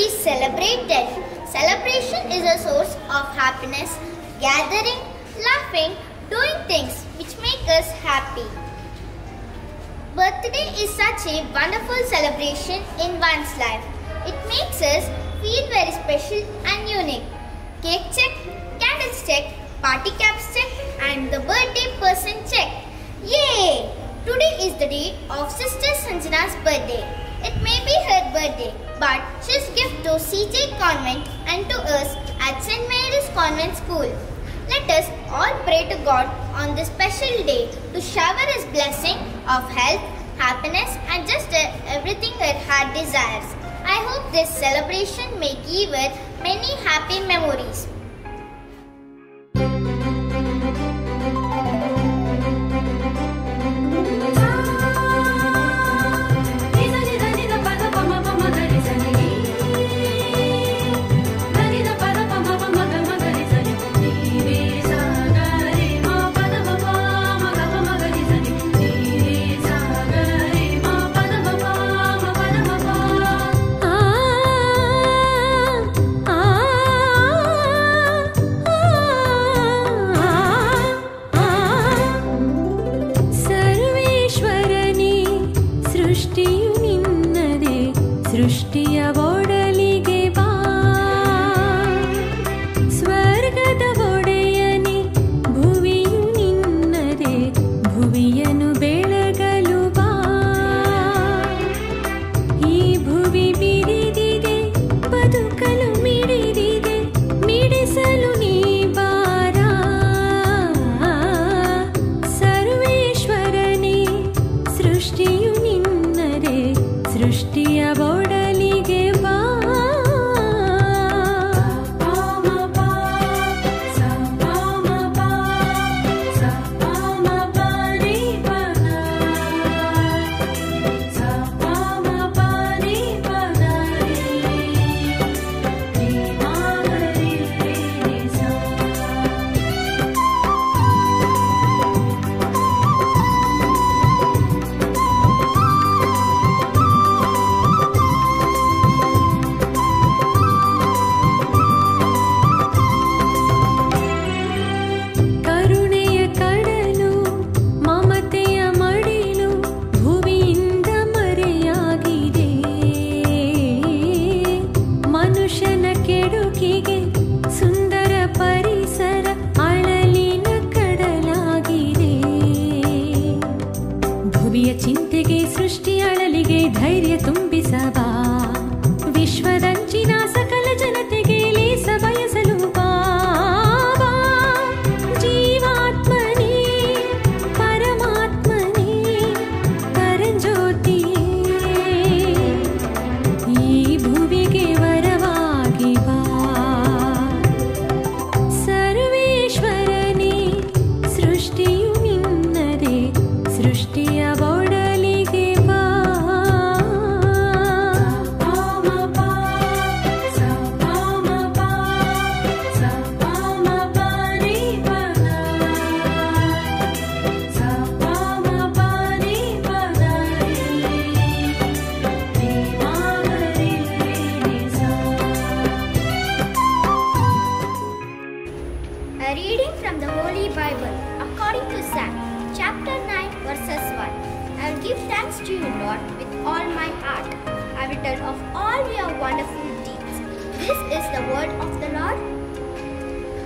be celebrated. Celebration is a source of happiness, gathering, laughing, doing things which make us happy. Birthday is such a wonderful celebration in one's life. It makes us feel very special and unique. Cake check, candles check, party caps check, and the birthday person check. Yay! Today is the day of Sister Sanjana's birthday. It may be her birthday, but she's gift to CJ Convent and to us at St. Mary's Convent School. Let us all pray to God on this special day to shower His blessing of health, happiness, and just everything her heart desires. I hope this celebration may give her many happy memories.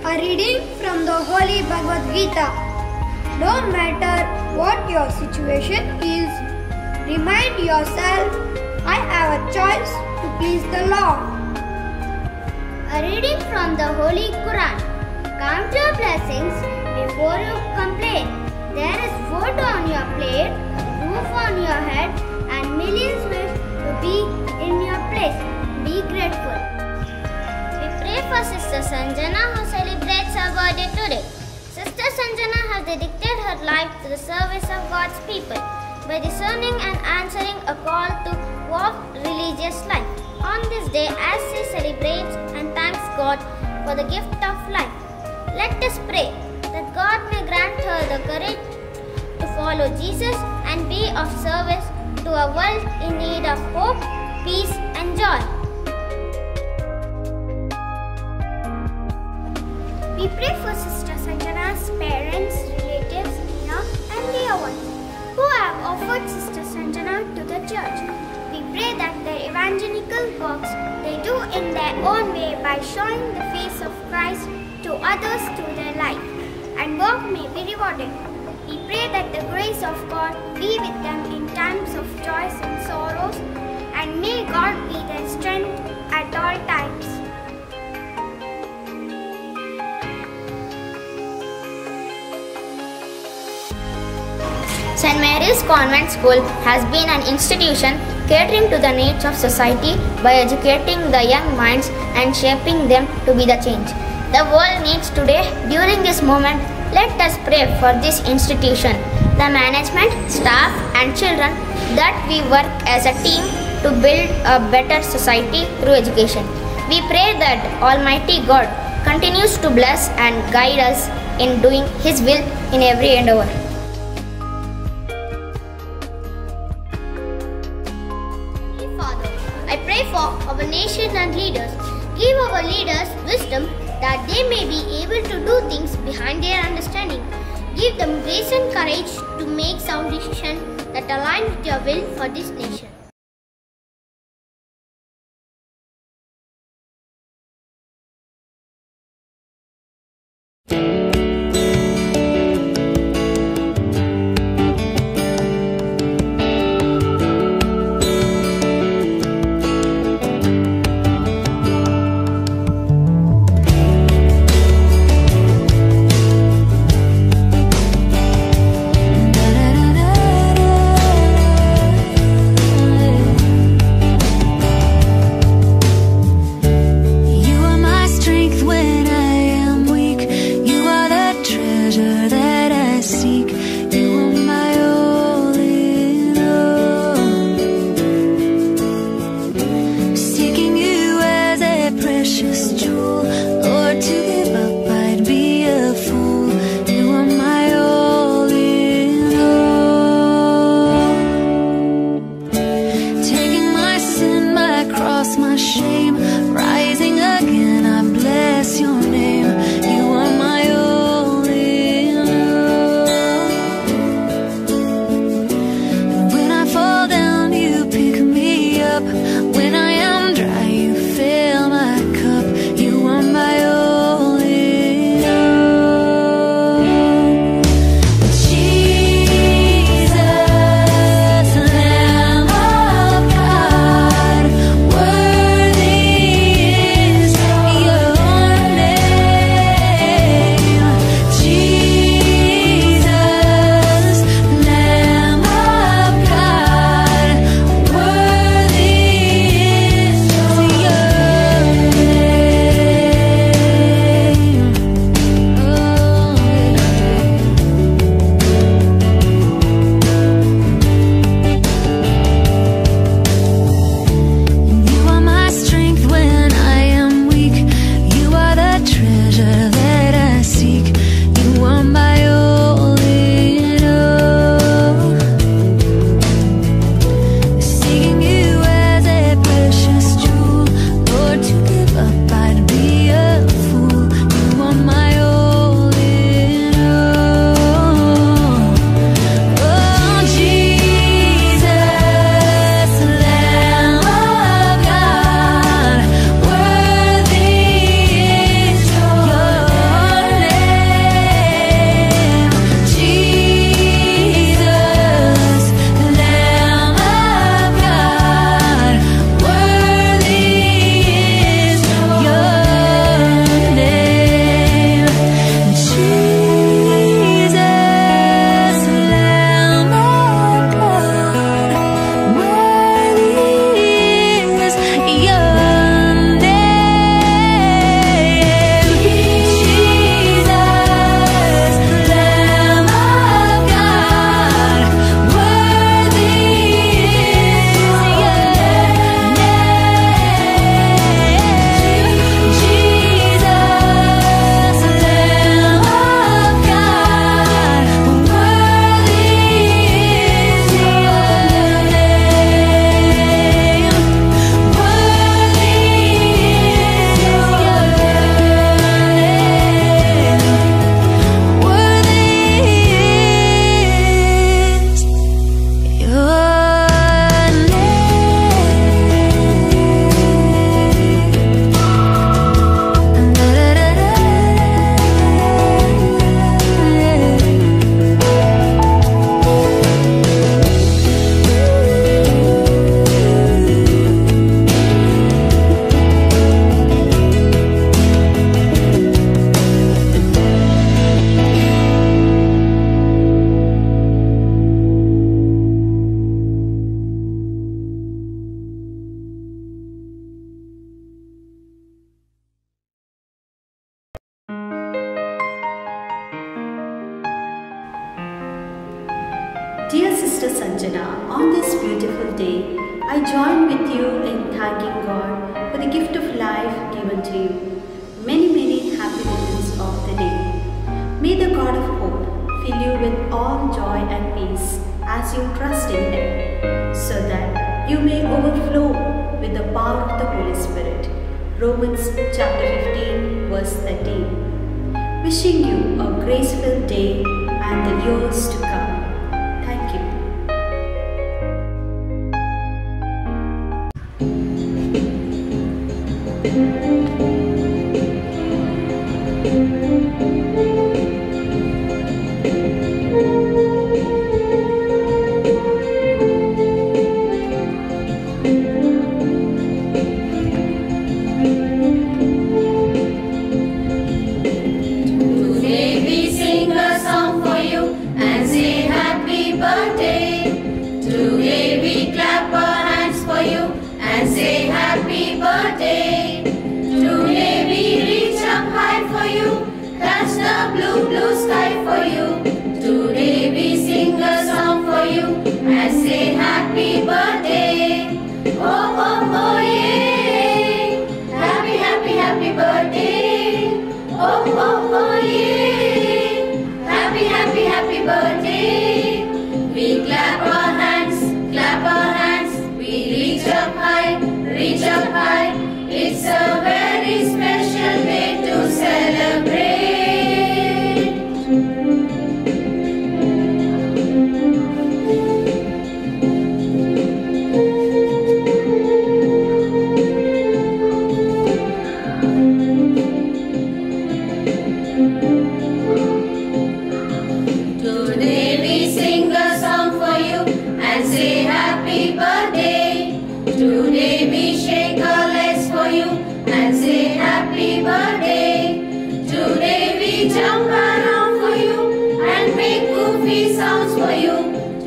A reading from the Holy Bhagavad Gita. No matter what your situation is, remind yourself, I have a choice to please the Lord. A reading from the Holy Quran. Count your blessings before you complain. There is food on your plate, roof on your head, and millions wish to be in your place. Be grateful. We pray for Sister Sanjana who birthday today. Sister Sanjana has dedicated her life to the service of God's people by discerning and answering a call to walk religious life. On this day, as she celebrates and thanks God for the gift of life, let us pray that God may grant her the courage to follow Jesus and be of service to a world in need of hope, peace, and joy. We pray for Sister Sanjana's parents, relatives, Nina and dear ones who have offered Sister Sanjana to the church. We pray that their evangelical works they do in their own way by showing the face of Christ to others through their life and work may be rewarded. We pray that the grace of God be with them in times of joys and sorrows and may God be their strength at all times. St. Mary's Convent School has been an institution catering to the needs of society by educating the young minds and shaping them to be the change the world needs today. During this moment, let us pray for this institution, the management, staff, and children that we work as a team to build a better society through education. We pray that Almighty God continues to bless and guide us in doing His will in every endeavor. Nation and leaders. Give our leaders wisdom that they may be able to do things behind their understanding. Give them grace and courage to make sound decisions that align with your will for this nation. with all joy and peace as you trust in Him, so that you may overflow with the power of the Holy Spirit. Romans chapter 15, verse 13. Wishing you a graceful day and the years to come. Thank you.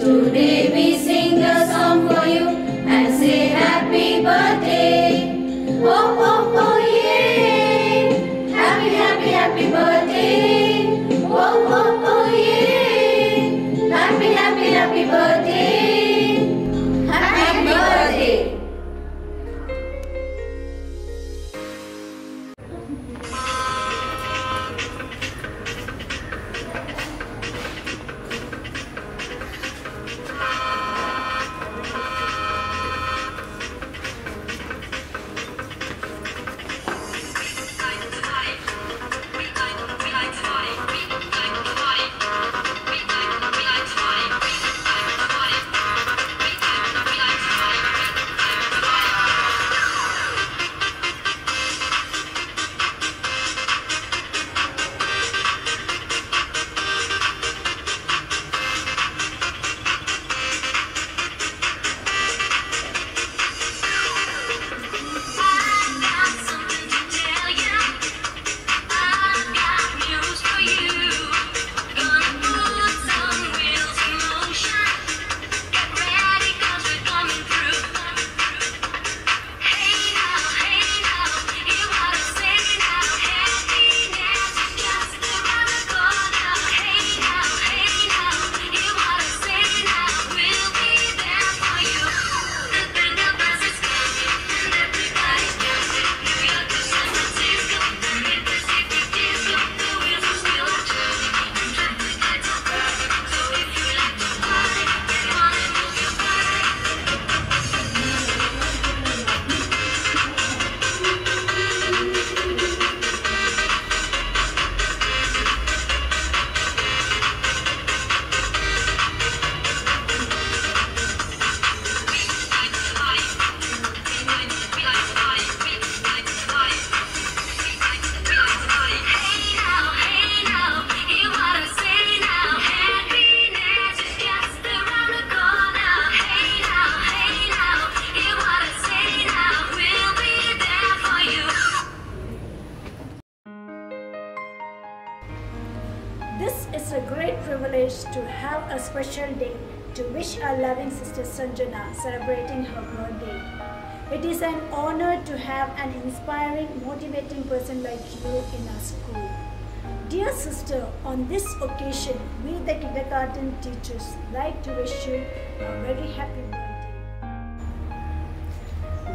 tudo celebrating her birthday. It is an honor to have an inspiring, motivating person like you in our school. Dear sister, on this occasion, we the kindergarten teachers like to wish you a very happy birthday.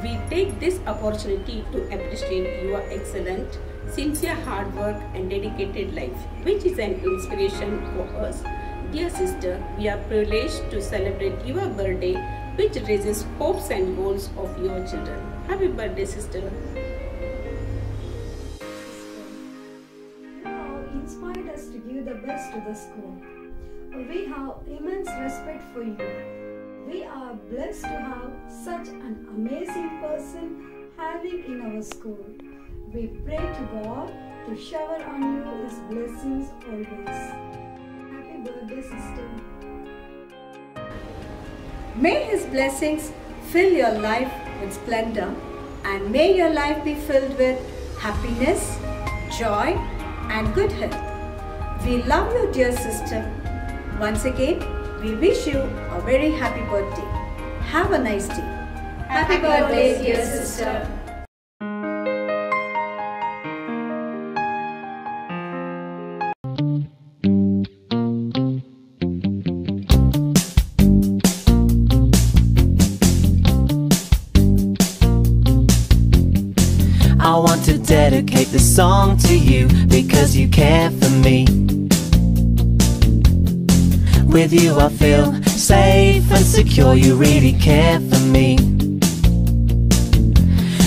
We take this opportunity to appreciate your excellent, sincere hard work and dedicated life, which is an inspiration for us. Dear sister, we are privileged to celebrate your birthday which raises hopes and goals of your children. Happy birthday, sister. Have inspired us to give the best to the school. We have immense respect for you. We are blessed to have such an amazing person having in our school. We pray to God to shower on you His blessings always. Happy birthday, sister. May His blessings fill your life with splendor and may your life be filled with happiness, joy, and good health. We love you, dear sister. Once again, we wish you a very happy birthday. Have a nice day. Happy, birthday, dear sister. Dedicate this song to you because you care for me. With you, I feel safe and secure. You really care for me.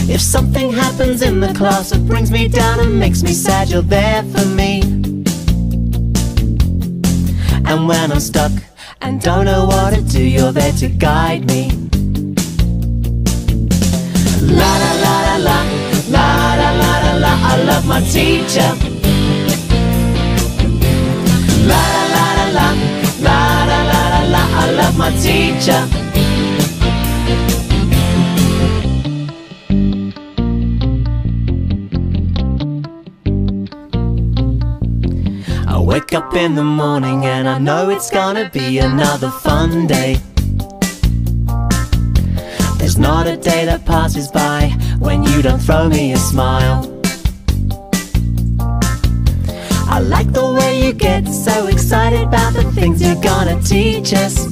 If something happens in the class that brings me down and makes me sad, you're there for me. And when I'm stuck and don't know what to do, you're there to guide me. My teacher. La la la la la, la la la la la, I love my teacher. I wake up in the morning and I know it's gonna be another fun day. There's not a day that passes by when you don't throw me a smile. I like the way you get so excited about the things you're gonna teach us.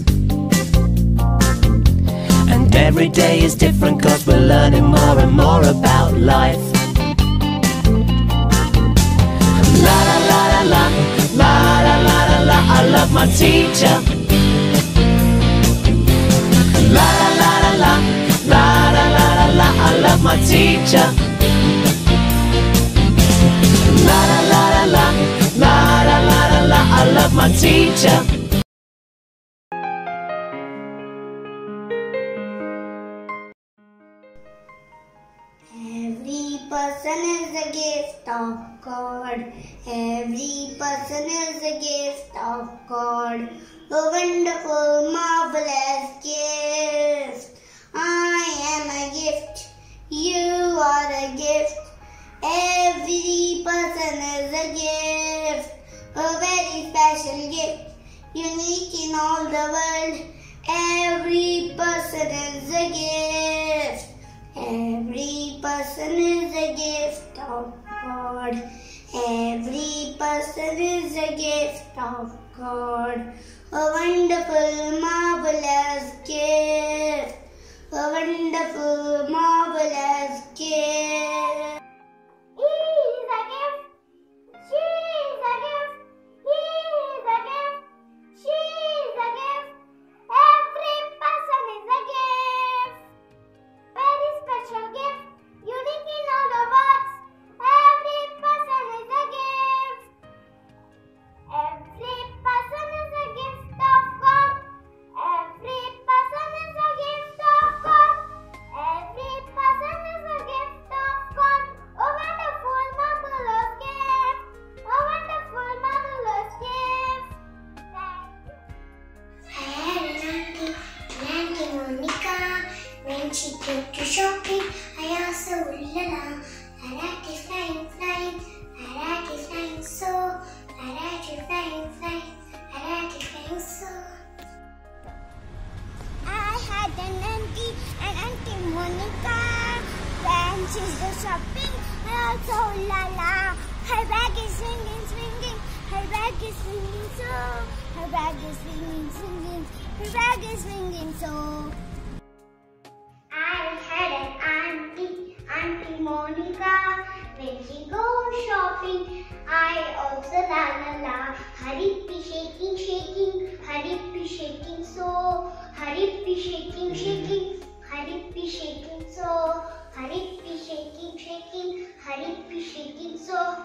And every day is different cause we're learning more and more about life. La la la la la, la la la la la, I love my teacher. La la la la la, la la la la la, I love my teacher. My teacher. Every person is a gift of God. Every person is a gift of God. A wonderful, marvelous gift. I am a gift. All the world. Every person is a gift. Every person is a gift of God. Every person is a gift of God. A wonderful, marvelous gift. A wonderful, marvelous Harippi shaking so.